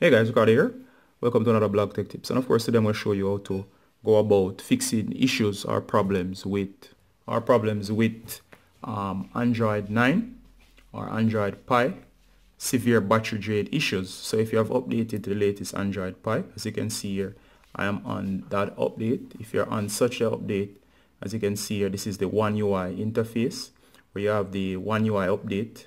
Hey guys, Ricardo here. Welcome to another blog tech tips. And of course today I'm going to show you how to go about fixing issues or problems with or problems with um, Android 9 or Android Pie severe battery drain issues. So if you have updated the latest Android Pie, as you can see here, I am on that update. If you're on such an update, as you can see here, this is the One UI interface where you have the One UI update.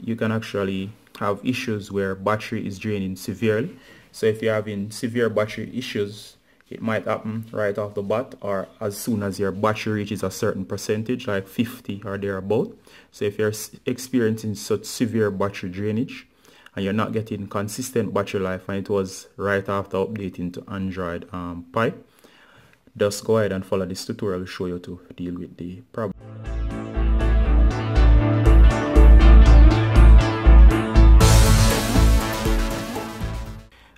You can actually have issues where battery is draining severely. So if you're having severe battery issues, it might happen right off the bat or as soon as your battery reaches a certain percentage like 50 or thereabout. So if you're experiencing such severe battery drainage and you're not getting consistent battery life and it was right after updating to Android um, Pie, just go ahead and follow this tutorial to show you to deal with the problem.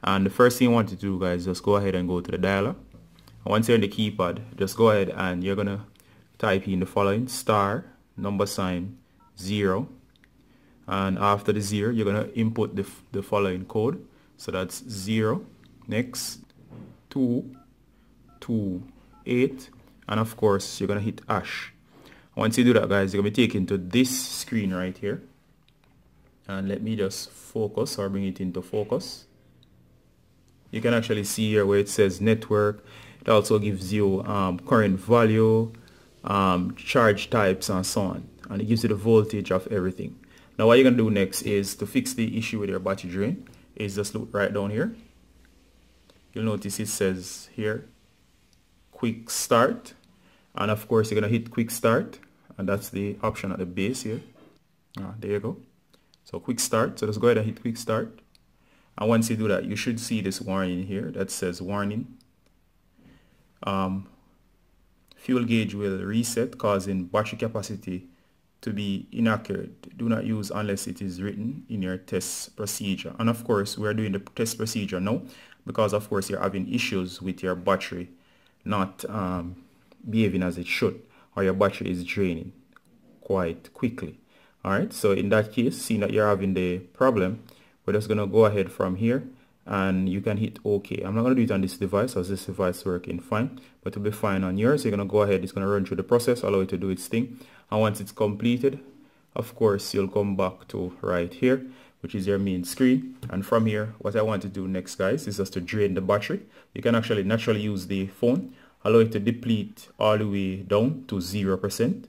And the first thing you want to do guys, just go ahead and go to the dialer. once you're in the keypad, just go ahead and you're gonna type in the following star number sign zero. And after the zero you're gonna input the, the following code. So that's zero next two two eight and of course you're gonna hit ash once you do that guys you're gonna be taken to this screen right here. And let me just focus or bring it into focus you can actually see here where it says network. It also gives you um, current value um, charge types and so on. And it gives you the voltage of everything. Now what you're going to do next is to fix the issue with your battery drain is just look right down here. You'll notice it says here quick start. And of course you're going to hit quick start. And that's the option at the base here. Ah, there you go. So quick start. So let's go ahead and hit quick start and once you do that you should see this warning here that says warning. Um, fuel gauge will reset causing battery capacity to be inaccurate. Do not use unless it is written in your test procedure. And of course we're doing the test procedure now because of course you're having issues with your battery not um, behaving as it should or your battery is draining quite quickly. All right? So in that case seeing that you're having the problem we're just going to go ahead from here and you can hit OK. I'm not going to do it on this device as this device working fine, but it'll be fine on yours. You're going to go ahead, it's going to run through the process, allow it to do its thing. And once it's completed, of course, you'll come back to right here, which is your main screen. And from here, what I want to do next, guys, is just to drain the battery. You can actually naturally use the phone, allow it to deplete all the way down to 0%.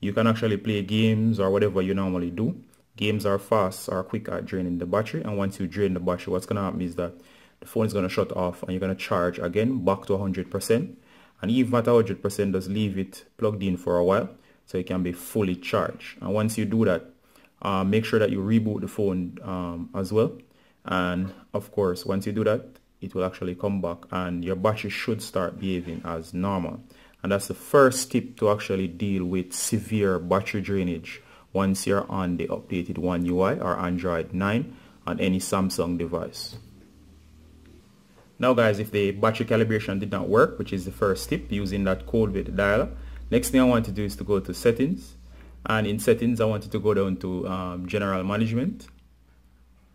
You can actually play games or whatever you normally do games are fast or quick at draining the battery and once you drain the battery what's going to happen is that the phone is going to shut off and you're going to charge again back to 100% and even at 100% just leave it plugged in for a while so it can be fully charged. And once you do that uh, make sure that you reboot the phone um, as well. And of course once you do that it will actually come back and your battery should start behaving as normal. And that's the first tip to actually deal with severe battery drainage once you're on the updated One UI or Android 9 on any Samsung device. Now guys, if the battery calibration did not work, which is the first step using that code with the dialer, next thing I want to do is to go to settings. And in settings, I wanted to go down to um, general management.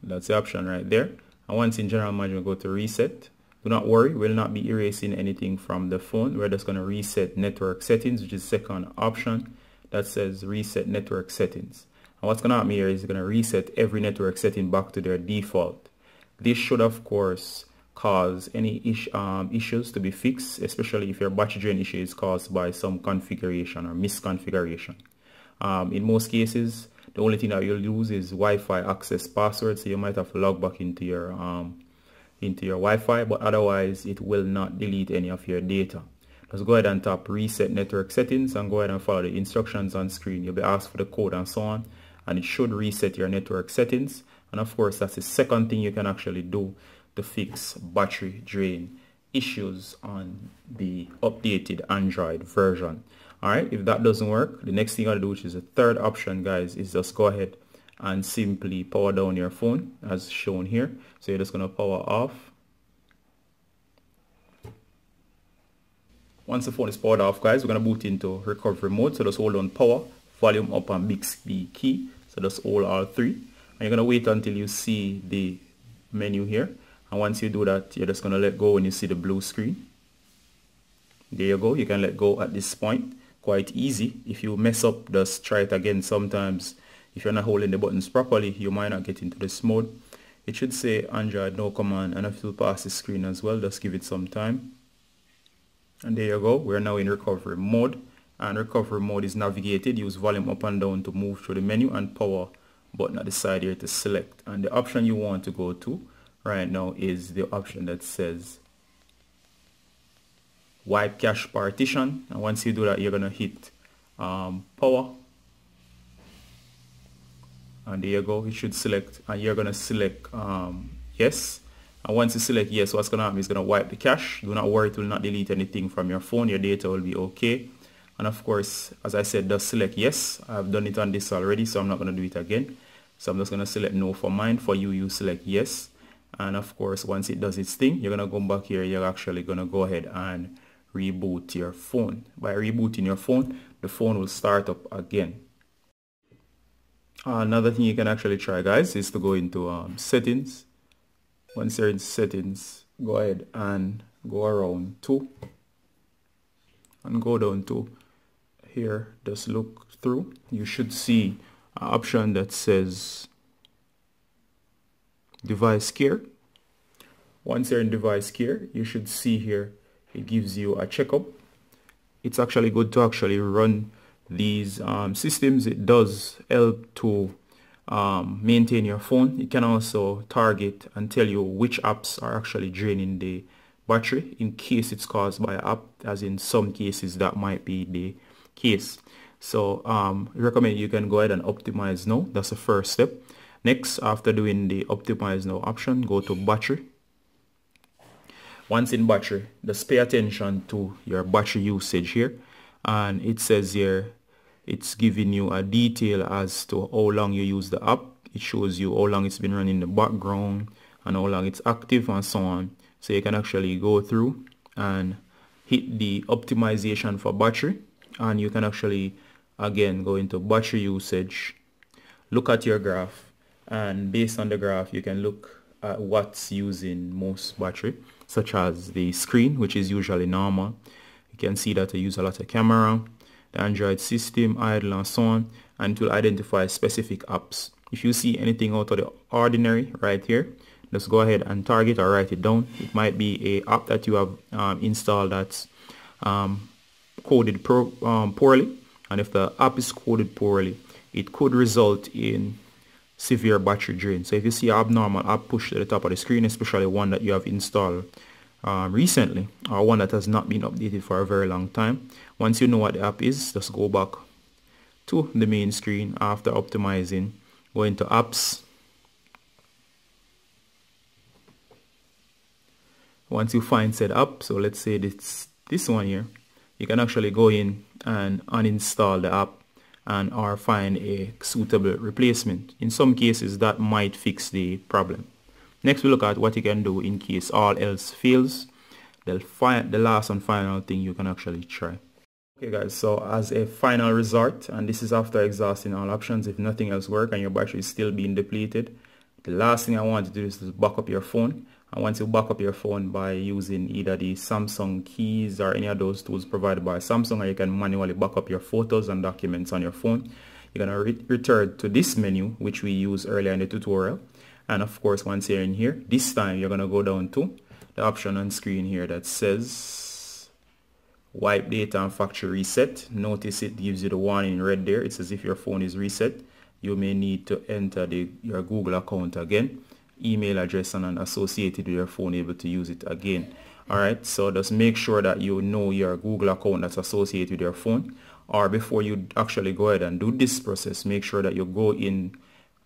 That's the option right there. And once in general management, go to reset. Do not worry, we'll not be erasing anything from the phone. We're just going to reset network settings, which is second option that says reset network settings. And what's going to happen here is going to reset every network setting back to their default. This should of course cause any ish, um, issues to be fixed, especially if your battery drain issue is caused by some configuration or misconfiguration. Um, in most cases, the only thing that you'll lose is Wi-Fi access password, so you might have to log back into your um, into your Wi-Fi, but otherwise it will not delete any of your data. Just go ahead and tap reset network settings and go ahead and follow the instructions on screen. You'll be asked for the code and so on and it should reset your network settings and of course that's the second thing you can actually do to fix battery drain issues on the updated Android version. Alright, if that doesn't work, the next thing you gotta do, which is the third option guys, is just go ahead and simply power down your phone as shown here. So you're just gonna power off Once the phone is powered off guys, we're going to boot into recovery mode. So just hold on power, volume up and Bixby key. So just hold all three. And you're going to wait until you see the menu here. And once you do that you're just going to let go when you see the blue screen. There you go. You can let go at this point. Quite easy. If you mess up just try it again. Sometimes if you're not holding the buttons properly you might not get into this mode. It should say Android no command. And if you pass the screen as well just give it some time and there you go we're now in recovery mode. And recovery mode is navigated. Use volume up and down to move through the menu and power button at the side here to select. And the option you want to go to right now is the option that says wipe cache partition. And once you do that you're gonna hit um, power. And there you go you should select. And you're gonna select um, yes and once you select yes what's gonna happen is gonna wipe the cache. Do not worry it will not delete anything from your phone. Your data will be okay. And of course as I said just select yes. I've done it on this already so I'm not going to do it again. So I'm just going to select no for mine. For you you select yes. And of course once it does its thing you're going to go back here. You're actually going to go ahead and reboot your phone. By rebooting your phone the phone will start up again. Another thing you can actually try guys is to go into um, settings once you're in settings go ahead and go around to and go down to here just look through. You should see an option that says device care. Once you're in device care you should see here it gives you a checkup. It's actually good to actually run these um, systems. It does help to um, maintain your phone. It can also target and tell you which apps are actually draining the battery in case it's caused by app as in some cases that might be the case. So um, I recommend you can go ahead and optimize now. That's the first step. Next after doing the optimize now option go to battery. Once in battery just pay attention to your battery usage here. And it says here it's giving you a detail as to how long you use the app. It shows you how long it's been running in the background and how long it's active and so on. So you can actually go through and hit the optimization for battery. And you can actually again go into battery usage look at your graph and based on the graph you can look at what's using most battery such as the screen which is usually normal. You can see that I use a lot of camera the Android system idle and so on and it will identify specific apps. If you see anything out of the ordinary right here just go ahead and target or write it down. It might be a app that you have um, installed that's um, coded pro, um, poorly. And if the app is coded poorly it could result in severe battery drain. So if you see abnormal app push to the top of the screen especially one that you have installed um, recently or one that has not been updated for a very long time. Once you know what the app is just go back to the main screen after optimizing. Go into apps. Once you find set up so let's say this this one here you can actually go in and uninstall the app and or find a suitable replacement. In some cases that might fix the problem next we look at what you can do in case all else fails. The, the last and final thing you can actually try. Okay guys so as a final resort and this is after exhausting all options if nothing else works and your battery is still being depleted the last thing I want to do is to back up your phone. And once you back up your phone by using either the Samsung Kies or any of those tools provided by Samsung or you can manually back up your photos and documents on your phone. You're going to re return to this menu which we used earlier in the tutorial and of course once you're in here this time you're going to go down to the option on screen here that says wipe data and factory reset. Notice it gives you the warning in red there. It says if your phone is reset. You may need to enter the, your Google account again email address and an associated with your phone able to use it again. Alright so just make sure that you know your Google account that's associated with your phone. Or before you actually go ahead and do this process make sure that you go in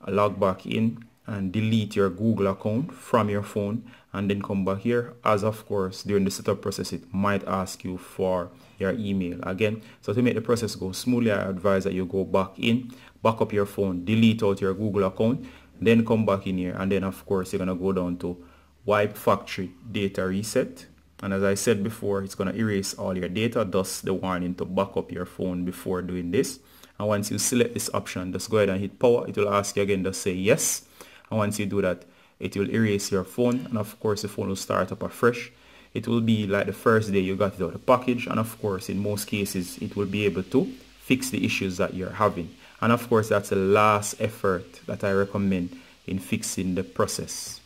log back in and delete your Google account from your phone and then come back here. As of course during the setup process it might ask you for your email again. So to make the process go smoothly I advise that you go back in back up your phone delete out your Google account then come back in here. And then of course you're to go down to wipe factory data reset. And as I said before it's to erase all your data thus the warning to back up your phone before doing this. And once you select this option just go ahead and hit power. It will ask you again to say yes and once you do that it will erase your phone and of course the phone will start up afresh. It will be like the first day you got it out of the package and of course in most cases it will be able to fix the issues that you're having. And of course that's the last effort that I recommend in fixing the process.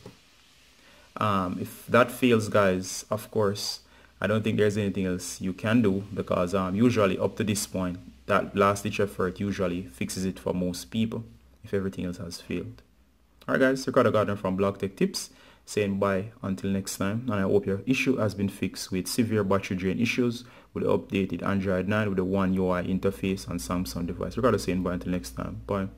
Um, if that fails guys of course I don't think there's anything else you can do because um, usually up to this point that last ditch effort usually fixes it for most people if everything else has failed. Alright guys, Ricardo Gardener from Blog Tech Tips saying bye until next time and I hope your issue has been fixed with severe battery drain issues with the updated Android 9 with the One UI interface on Samsung device. Ricardo saying bye until next time. Bye.